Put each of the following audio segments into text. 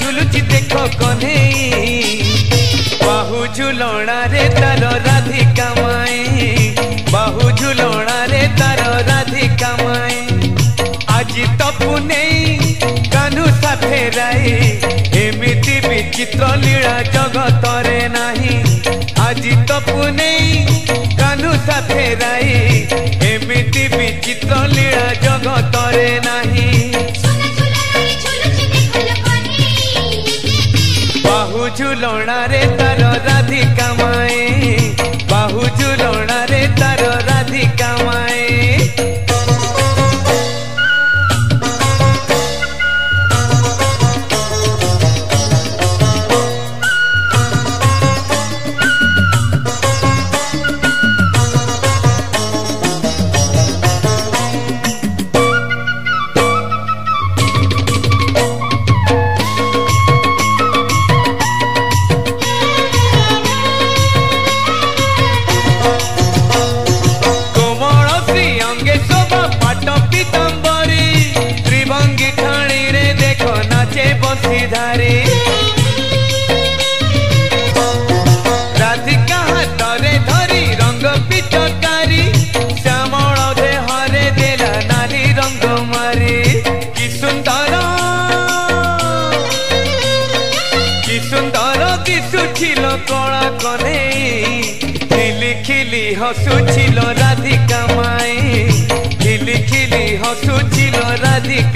झुलुची देख कने बाहू झुलण रे तार राधिका माई बाहू झुलण रे तार राधिका माई आज तपु नहीं कानू था फेराए एमिति विचित्र लीला जगत रे नाही आज तपु नहीं कानू था फेराए एमिति विचित्र लीला जगत रे नाही झुलौना रे तरो राधिका माए কনেই খিলি খিলি হসুছিল রাধিকা মায়ে খিলি খিলি হসুছিল রাধিকা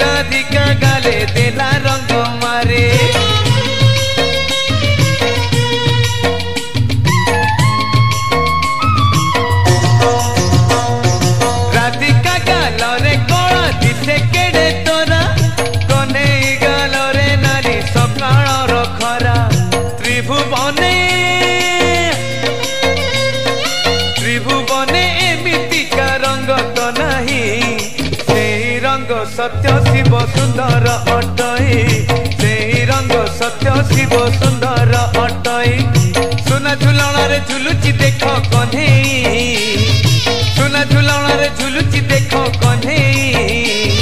राधिका ରଙ୍ଗ ସତ୍ୟ ଶିବ ସୁନ୍ଦର ଅଟଇ ସେହି ରଙ୍ଗ ସତ୍ୟ ଶିବ ସୁନ୍ଦର ଅଟଇ ସୁନା ଝୁଲଣାରେ ଝୁଲୁଛି ଦେଖ କନ୍ଧେଇ ସୁନା ଝୁଲଣାରେ ଝୁଲୁଛି ଦେଖ କନ୍ଧେଇ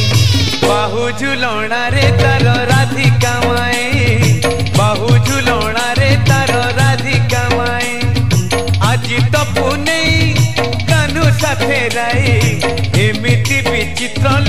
ବାହୁ ଝୁଲଣାରେ ତାର ରାଧିକା ମାଏ ବାହୁ ଝୁଲଣାରେ ତାର ରାଧିକା ମାଏ ଆଜି ତ ପୁନେଇ କାନୁ ସାଥେ ରାଏ